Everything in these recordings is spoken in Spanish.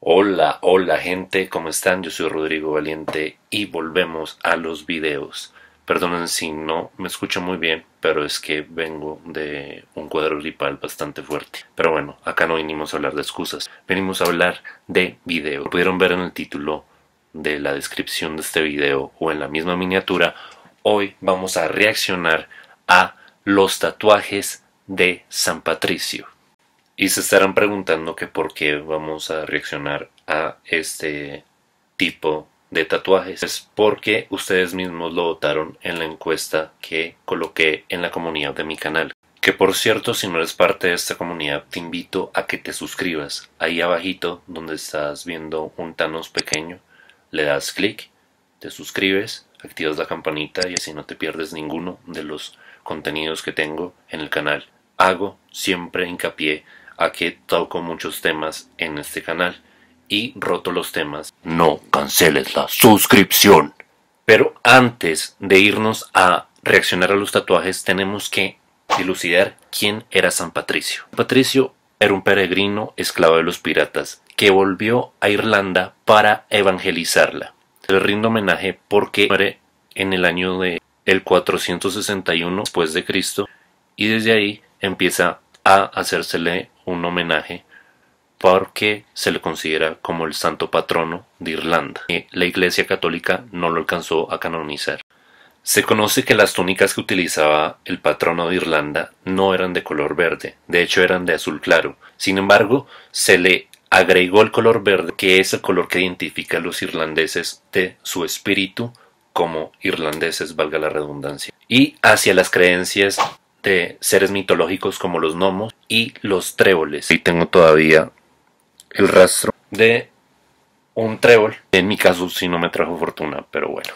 Hola, hola gente, ¿cómo están? Yo soy Rodrigo Valiente y volvemos a los videos. Perdonen si no me escucho muy bien, pero es que vengo de un cuadro gripal bastante fuerte. Pero bueno, acá no vinimos a hablar de excusas, venimos a hablar de video. pudieron ver en el título de la descripción de este video o en la misma miniatura, hoy vamos a reaccionar a los tatuajes de San Patricio. Y se estarán preguntando que por qué vamos a reaccionar a este tipo de tatuajes. Es porque ustedes mismos lo votaron en la encuesta que coloqué en la comunidad de mi canal. Que por cierto, si no eres parte de esta comunidad, te invito a que te suscribas. Ahí abajito, donde estás viendo un Thanos pequeño, le das clic, te suscribes, activas la campanita y así no te pierdes ninguno de los contenidos que tengo en el canal. Hago siempre hincapié a que toco muchos temas en este canal y roto los temas. No canceles la suscripción. Pero antes de irnos a reaccionar a los tatuajes tenemos que dilucidar quién era San Patricio. Patricio era un peregrino esclavo de los piratas que volvió a Irlanda para evangelizarla. Le rindo homenaje porque muere en el año de el 461 después de Cristo y desde ahí empieza a hacérsele un homenaje porque se le considera como el santo patrono de Irlanda. La Iglesia Católica no lo alcanzó a canonizar. Se conoce que las túnicas que utilizaba el patrono de Irlanda no eran de color verde, de hecho eran de azul claro. Sin embargo, se le agregó el color verde, que es el color que identifica a los irlandeses de su espíritu como irlandeses, valga la redundancia. Y hacia las creencias de seres mitológicos como los gnomos y los tréboles. Y tengo todavía el rastro de un trébol. En mi caso sí no me trajo fortuna, pero bueno.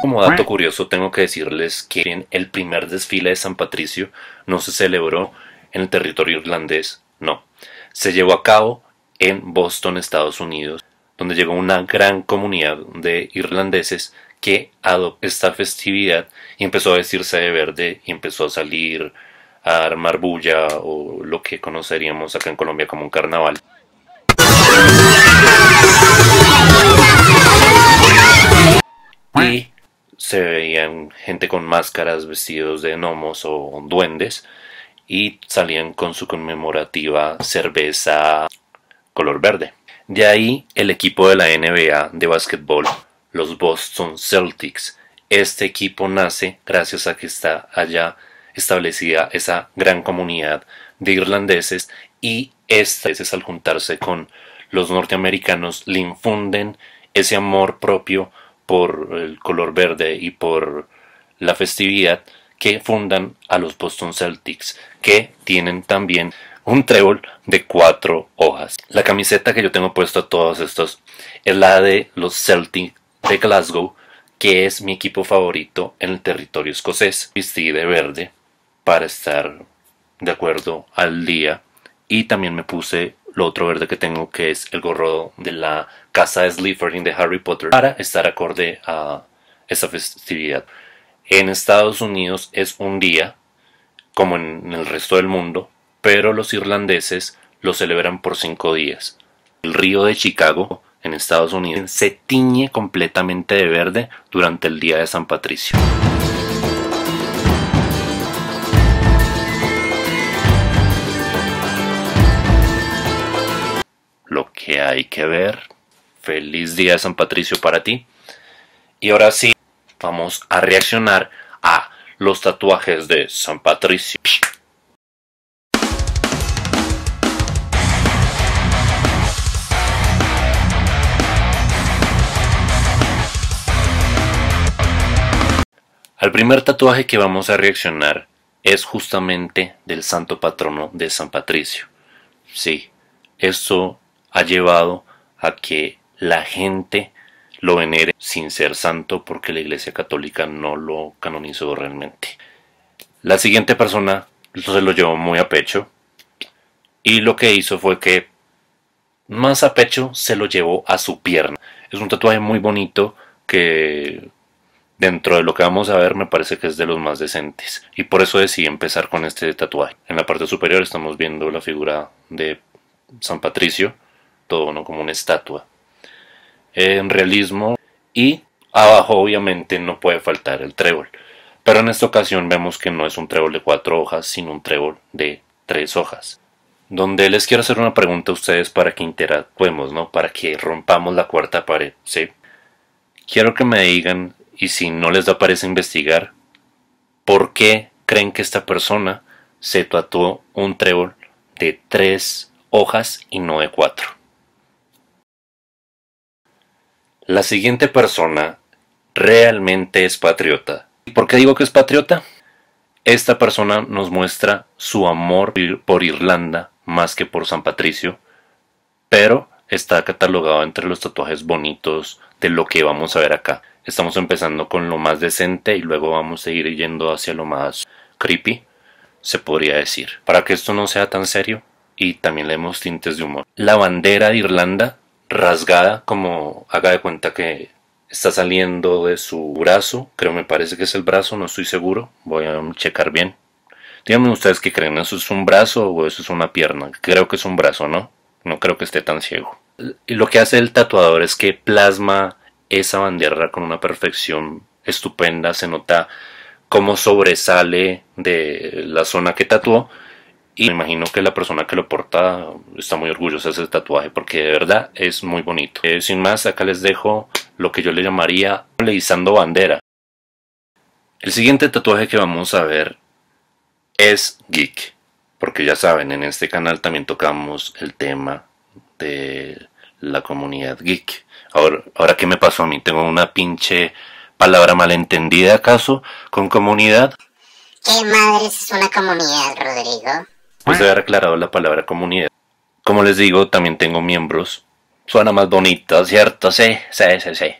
Como dato curioso tengo que decirles que el primer desfile de San Patricio no se celebró en el territorio irlandés, no. Se llevó a cabo en Boston, Estados Unidos, donde llegó una gran comunidad de irlandeses que adoptó esta festividad y empezó a vestirse de verde y empezó a salir a armar bulla o lo que conoceríamos acá en Colombia como un carnaval. Y se veían gente con máscaras, vestidos de gnomos o duendes y salían con su conmemorativa cerveza color verde. De ahí el equipo de la NBA de básquetbol, los Boston Celtics. Este equipo nace gracias a que está allá establecida esa gran comunidad de irlandeses y estas al juntarse con los norteamericanos le infunden ese amor propio por el color verde y por la festividad que fundan a los Boston Celtics, que tienen también un trébol de cuatro hojas. La camiseta que yo tengo puesto a todos estos es la de los Celtic de Glasgow, que es mi equipo favorito en el territorio escocés. Vestí de verde para estar de acuerdo al día y también me puse lo otro verde que tengo que es el gorro de la casa de Slytherin de Harry Potter para estar acorde a esa festividad. En Estados Unidos es un día, como en el resto del mundo, pero los irlandeses lo celebran por cinco días. El río de Chicago, en Estados Unidos, se tiñe completamente de verde durante el día de San Patricio. Lo que hay que ver. Feliz día de San Patricio para ti. Y ahora sí, vamos a reaccionar a los tatuajes de San Patricio. El primer tatuaje que vamos a reaccionar es justamente del santo patrono de San Patricio. Sí, esto ha llevado a que la gente lo venere sin ser santo porque la Iglesia Católica no lo canonizó realmente. La siguiente persona se lo llevó muy a pecho y lo que hizo fue que más a pecho se lo llevó a su pierna. Es un tatuaje muy bonito que dentro de lo que vamos a ver me parece que es de los más decentes y por eso decidí empezar con este tatuaje. En la parte superior estamos viendo la figura de San Patricio, todo ¿no? como una estatua en realismo y abajo obviamente no puede faltar el trébol. Pero en esta ocasión vemos que no es un trébol de cuatro hojas, sino un trébol de tres hojas. Donde les quiero hacer una pregunta a ustedes para que interactuemos, ¿no? Para que rompamos la cuarta pared, ¿sí? Quiero que me digan, y si no les da parece investigar, ¿por qué creen que esta persona se tatuó un trébol de tres hojas y no de cuatro? La siguiente persona realmente es patriota. ¿Y por qué digo que es patriota? Esta persona nos muestra su amor por Irlanda más que por San Patricio, pero está catalogado entre los tatuajes bonitos de lo que vamos a ver acá. Estamos empezando con lo más decente y luego vamos a ir yendo hacia lo más creepy, se podría decir. Para que esto no sea tan serio y también leemos tintes de humor. La bandera de Irlanda rasgada, como haga de cuenta que está saliendo de su brazo, creo me parece que es el brazo, no estoy seguro, voy a checar bien. Díganme ustedes qué creen, ¿eso es un brazo o eso es una pierna? Creo que es un brazo, ¿no? No creo que esté tan ciego. Lo que hace el tatuador es que plasma esa bandera con una perfección estupenda, se nota cómo sobresale de la zona que tatuó y me imagino que la persona que lo porta está muy orgullosa de ese tatuaje porque de verdad es muy bonito. Eh, sin más, acá les dejo lo que yo le llamaría leizando bandera. El siguiente tatuaje que vamos a ver es geek. Porque ya saben, en este canal también tocamos el tema de la comunidad geek. Ahora, ahora ¿qué me pasó a mí? ¿Tengo una pinche palabra malentendida acaso con comunidad? ¿Qué madres es una comunidad, Rodrigo? Pues de haber aclarado la palabra comunidad. Como les digo, también tengo miembros. Suena más bonito, ¿cierto? Sí, sí, sí, sí.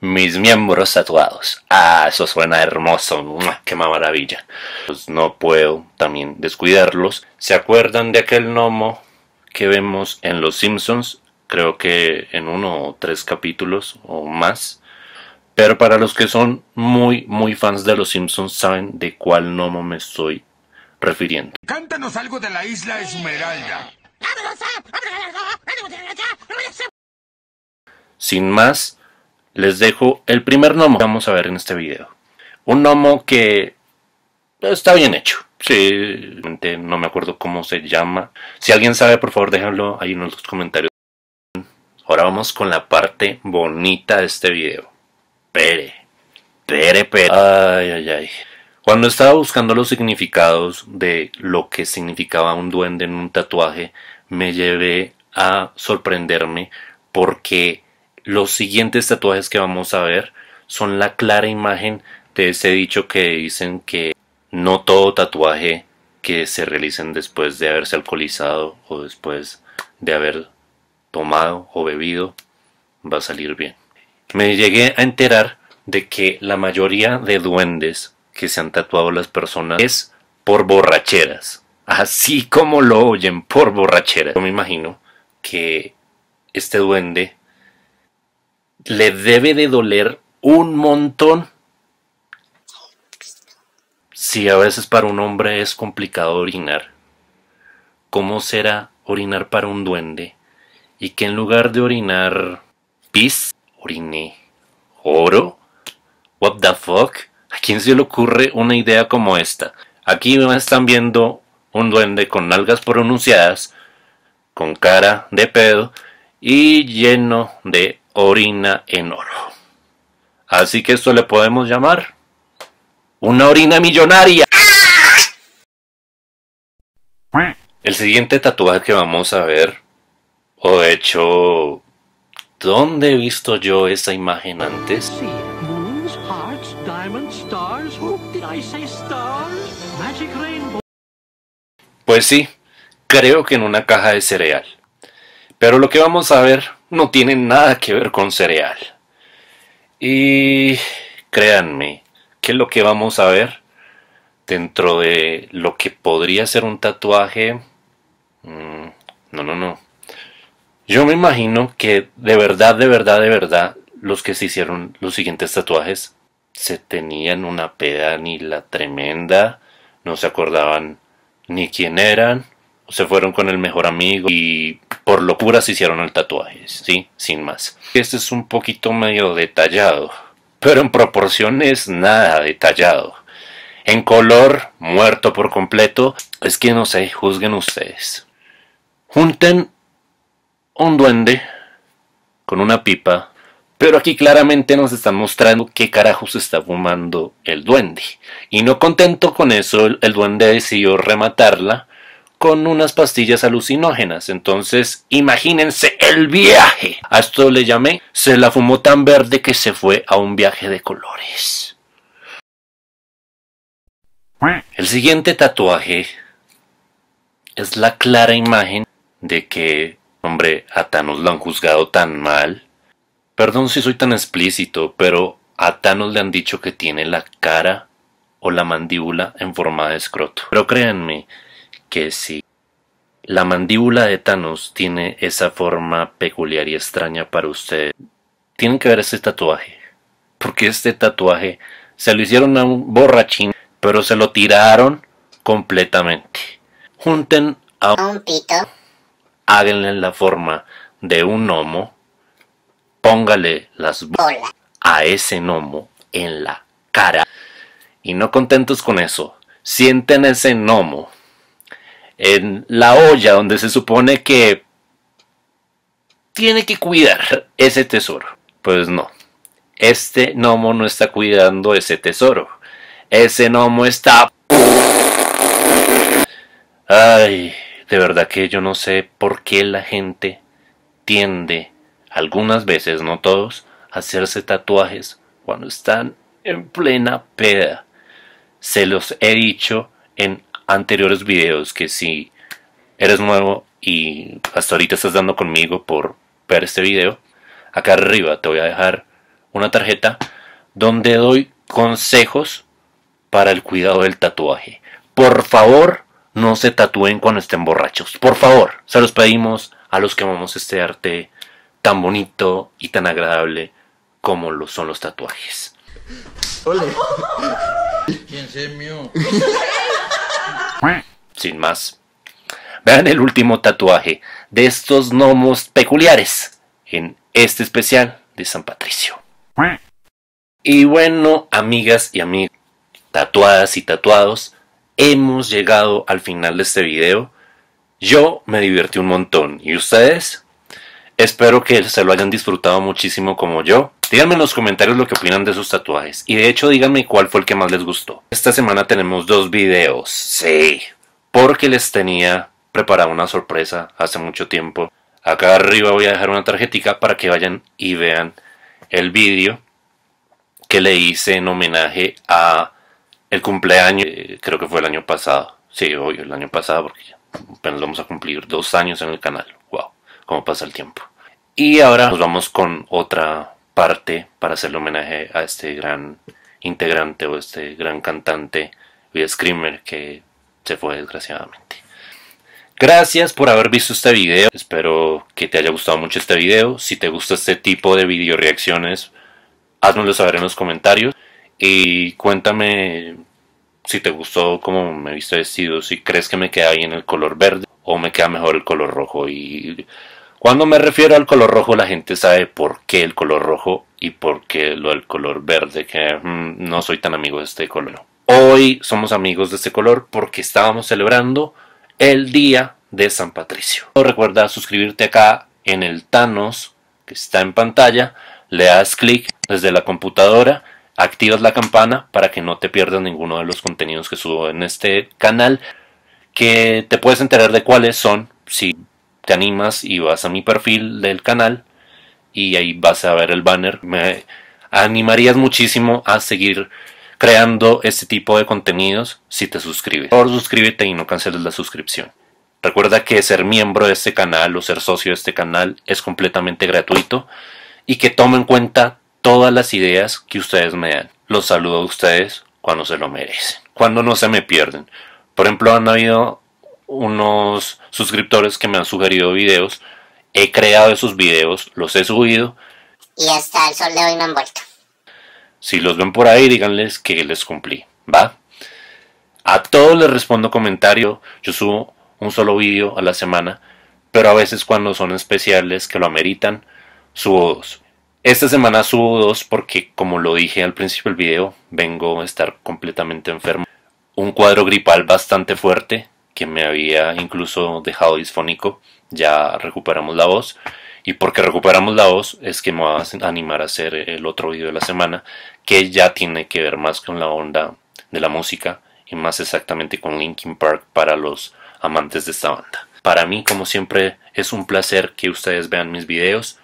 Mis miembros tatuados. Ah, eso suena hermoso. ¡Qué maravilla! Pues no puedo también descuidarlos. ¿Se acuerdan de aquel gnomo que vemos en Los Simpsons? Creo que en uno o tres capítulos o más. Pero para los que son muy, muy fans de Los Simpsons saben de cuál gnomo me estoy refiriendo. Cántanos algo de la isla Esmeralda. Sin más, les dejo el primer gnomo que vamos a ver en este video. Un gnomo que está bien hecho. Sí, no me acuerdo cómo se llama. Si alguien sabe, por favor, déjenlo ahí en los comentarios. Ahora vamos con la parte bonita de este video. Pere. Pere, pere. Ay, ay, ay. Cuando estaba buscando los significados de lo que significaba un duende en un tatuaje, me llevé a sorprenderme porque los siguientes tatuajes que vamos a ver son la clara imagen de ese dicho que dicen que no todo tatuaje que se realicen después de haberse alcoholizado o después de haber tomado o bebido va a salir bien. Me llegué a enterar de que la mayoría de duendes que se han tatuado las personas es por borracheras. Así como lo oyen, por borracheras. Yo me imagino que este duende le debe de doler un montón. Si a veces para un hombre es complicado orinar, ¿cómo será orinar para un duende? Y que en lugar de orinar pis, orine oro? What the fuck? ¿A quién se le ocurre una idea como esta? Aquí me están viendo un duende con nalgas pronunciadas, con cara de pedo y lleno de orina en oro. Así que esto le podemos llamar una orina millonaria. El siguiente tatuaje que vamos a ver, o de hecho, ¿dónde he visto yo esa imagen antes? Pues sí, creo que en una caja de cereal. Pero lo que vamos a ver no tiene nada que ver con cereal. Y créanme lo que vamos a ver dentro de lo que podría ser un tatuaje... Mm, no, no, no. Yo me imagino que de verdad, de verdad, de verdad, los que se hicieron los siguientes tatuajes se tenían una peda ni la tremenda, no se acordaban ni quién eran, se fueron con el mejor amigo y por locura se hicieron el tatuaje, ¿sí? Sin más. Este es un poquito medio detallado, pero en proporciones nada detallado. En color, muerto por completo, es que no sé, juzguen ustedes. Junten un duende con una pipa, pero aquí claramente nos están mostrando qué carajos está fumando el duende. Y no contento con eso, el, el duende decidió rematarla con unas pastillas alucinógenas. Entonces, imagínense el viaje. A esto le llamé, se la fumó tan verde que se fue a un viaje de colores. El siguiente tatuaje es la clara imagen de que, hombre, a Thanos lo han juzgado tan mal. Perdón si soy tan explícito, pero a Thanos le han dicho que tiene la cara o la mandíbula en forma de escroto. Pero créanme que si la mandíbula de Thanos tiene esa forma peculiar y extraña para ustedes, tienen que ver este tatuaje. Porque este tatuaje se lo hicieron a un borrachín, pero se lo tiraron completamente. Junten a Un pito. háganle la forma de un gnomo, póngale las bo- Hola. a ese gnomo en la cara y no contentos con eso, sienten ese gnomo en la olla donde se supone que tiene que cuidar ese tesoro. Pues no, este gnomo no está cuidando ese tesoro. Ese gnomo está... Ay, de verdad que yo no sé por qué la gente tiende, algunas veces, no todos, a hacerse tatuajes cuando están en plena peda. Se los he dicho en anteriores videos que si eres nuevo y hasta ahorita estás dando conmigo por ver este video, acá arriba te voy a dejar una tarjeta donde doy consejos para el cuidado del tatuaje. Por favor, no se tatúen cuando estén borrachos. Por favor, se los pedimos a los que amamos este arte tan bonito y tan agradable como lo son los tatuajes. ¿Quién se mío? Sin más, vean el último tatuaje de estos gnomos peculiares en este especial de San Patricio. Y bueno, amigas y amigos, tatuadas y tatuados, hemos llegado al final de este video. Yo me divertí un montón. ¿Y ustedes? Espero que se lo hayan disfrutado muchísimo como yo. Díganme en los comentarios lo que opinan de sus tatuajes. Y de hecho díganme cuál fue el que más les gustó. Esta semana tenemos dos videos. Sí. Porque les tenía preparada una sorpresa hace mucho tiempo. Acá arriba voy a dejar una tarjetica para que vayan y vean el vídeo que le hice en homenaje a el cumpleaños, eh, creo que fue el año pasado. Sí, obvio, el año pasado, porque apenas vamos a cumplir dos años en el canal. Wow, cómo pasa el tiempo. Y ahora nos vamos con otra parte para hacerle homenaje a este gran integrante o este gran cantante y screamer que se fue desgraciadamente. Gracias por haber visto este video. Espero que te haya gustado mucho este video. Si te gusta este tipo de video reacciones, házmelo saber en los comentarios. Y cuéntame si te gustó cómo me viste vestido, si crees que me queda bien el color verde o me queda mejor el color rojo. Y cuando me refiero al color rojo, la gente sabe por qué el color rojo y por qué lo del color verde, que mm, no soy tan amigo de este color. Hoy somos amigos de este color porque estábamos celebrando el día de San Patricio. Recuerda suscribirte acá en el Thanos que está en pantalla, le das clic desde la computadora, activas la campana para que no te pierdas ninguno de los contenidos que subo en este canal, que te puedes enterar de cuáles son si animas y vas a mi perfil del canal y ahí vas a ver el banner. Me animarías muchísimo a seguir creando este tipo de contenidos si te suscribes. Por suscríbete y no canceles la suscripción. Recuerda que ser miembro de este canal o ser socio de este canal es completamente gratuito y que tomo en cuenta todas las ideas que ustedes me dan. Los saludo a ustedes cuando se lo merecen, cuando no se me pierden. Por ejemplo, han habido unos suscriptores que me han sugerido videos, he creado esos videos, los he subido Y hasta el sol de hoy no han vuelto. Si los ven por ahí, díganles que les cumplí, ¿va? A todos les respondo comentario, yo subo un solo vídeo a la semana, pero a veces cuando son especiales que lo ameritan, subo dos. Esta semana subo dos porque, como lo dije al principio del video, vengo a estar completamente enfermo. Un cuadro gripal bastante fuerte que me había incluso dejado disfónico. Ya recuperamos la voz. Y porque recuperamos la voz es que me voy a animar a hacer el otro video de la semana que ya tiene que ver más con la onda de la música y más exactamente con Linkin Park para los amantes de esta banda. Para mí, como siempre, es un placer que ustedes vean mis videos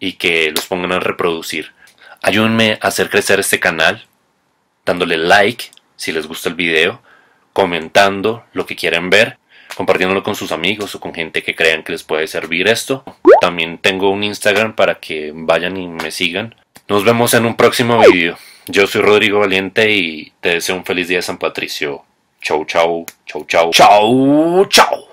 y que los pongan a reproducir. Ayúdenme a hacer crecer este canal dándole like si les gusta el video, comentando lo que quieren ver, compartiéndolo con sus amigos o con gente que crean que les puede servir esto. También tengo un Instagram para que vayan y me sigan. Nos vemos en un próximo video. Yo soy Rodrigo Valiente y te deseo un feliz día de San Patricio. Chau, chau, chau, chau. Chau, chau.